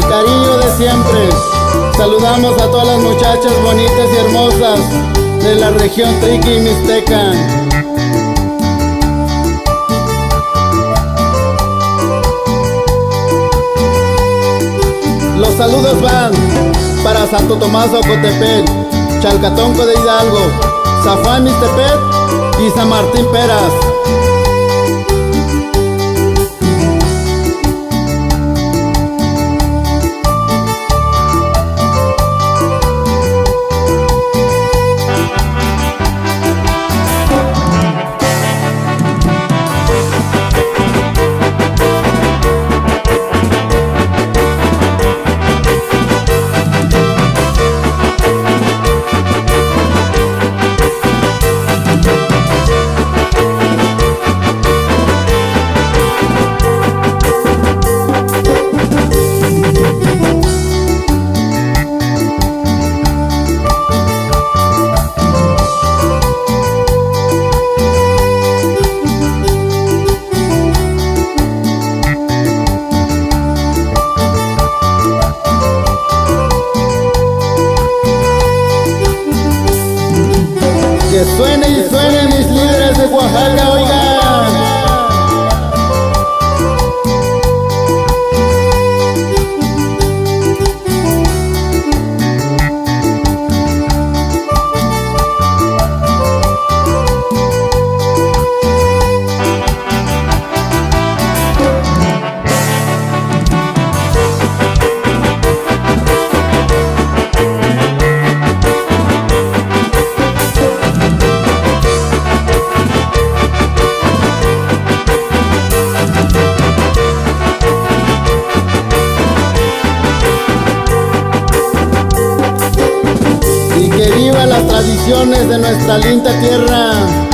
cariño de siempre. Saludamos a todas las muchachas bonitas y hermosas de la región Triqui y Mixteca. Los saludos van para Santo Tomás Ocotepec, Chalcatonco de Hidalgo, Zafán Mixtepec y San Martín Peras. Suene y suene mis líderes de Oaxaca, oigan. tradiciones de nuestra linda tierra.